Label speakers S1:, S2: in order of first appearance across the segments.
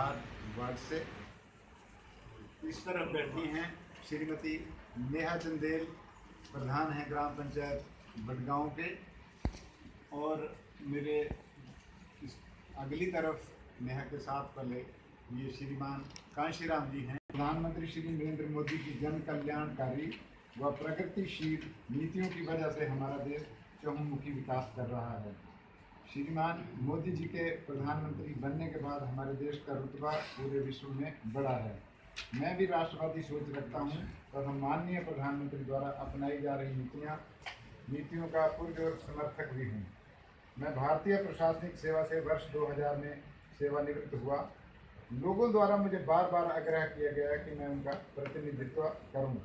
S1: Bihar ward से इस तरफ़ बैठी हैं श्रीमती नेहा चंदेल, प्रधान हैं ग्राम पंचायत बडगांव के। और मेरे इस अगली तरफ़ नेहा के साथ पहले ये श्रीमान कांशीराम जी हैं। प्रधानमंत्री श्री नरेंद्र मोदी की जन कल्याणकारी व प्रगतिशील नीतियों की वजह से हमारा देश चहुमुखी विकास कर रहा है। श्रीमान मोदी जी के प्रधानमंत्री बनने के बाद हमारे देश का रुतबा पूरे विश्व में बढ़ा है। मैं भी राष्ट्रवादी सोच रखता हूँ और हम माननीय प्रधानमंत्री द्वारा अपनाई जा रही नीतियाँ, नीतियों का पुरजोर समर्थक भी हूँ। मैं भारतीय प्रशासनिक सेवा से वर्ष 2000 में सेवानिवृत्त हुआ। लोगों द्वारा मुझे बार बार आग्रह किया गया कि मैं उनका प्रतिनिधित्व करूँ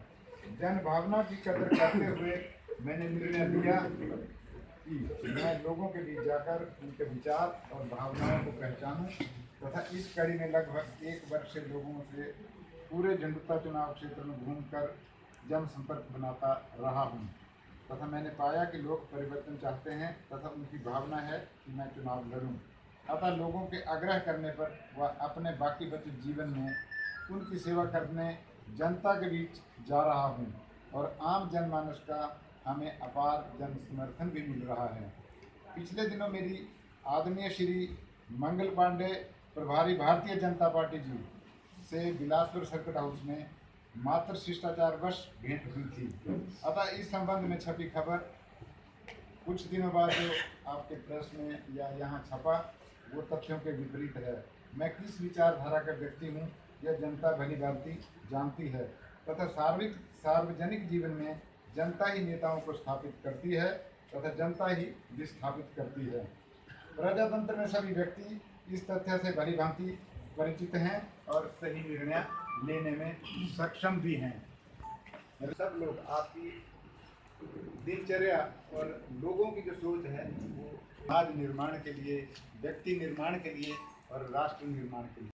S1: जन भावना की कदर करते हुए मैंने निर्णय लिया मैं लोगों के बीच जाकर उनके विचार और भावनाओं को पहचानूं तथा इस कड़ी में लगभग एक वर्ष से लोगों से पूरे झंडुता चुनाव क्षेत्र में घूमकर जनसंपर्क बनाता रहा हूँ। तथा मैंने पाया कि लोग परिवर्तन चाहते हैं तथा उनकी भावना है कि मैं चुनाव लड़ूं। अतः लोगों के आग्रह करने पर व अपने बाकी बचे जीवन में उनकी सेवा करने जनता के बीच जा रहा हूँ और आम जनमानस का हमें अपार जन समर्थन भी मिल रहा है। पिछले दिनों मेरी आदरणीय श्री मंगल पांडे, प्रभारी भारतीय जनता पार्टी जी, से बिलासपुर सर्किट हाउस में मात्र शिष्टाचार वर्ष भेंट हुई थी। अतः इस संबंध में छपी खबर कुछ दिनों बाद जो आपके प्रेस में या यहाँ छपा, वो तथ्यों के विपरीत है। मैं किस विचारधारा का व्यक्ति हूँ, यह जनता भली भांति जानती है। तथा सार्वजनिक सार्वजनिक जीवन में जनता ही नेताओं को स्थापित करती है तथा जनता ही विस्थापित करती है। प्रजातंत्र में सभी व्यक्ति इस तथ्य से भली भांति परिचित हैं और सही निर्णय लेने में सक्षम भी हैं। सब लोग आपकी दिनचर्या और लोगों की जो सोच है, वो समाज निर्माण के लिए, व्यक्ति निर्माण के लिए और राष्ट्र निर्माण के लिए।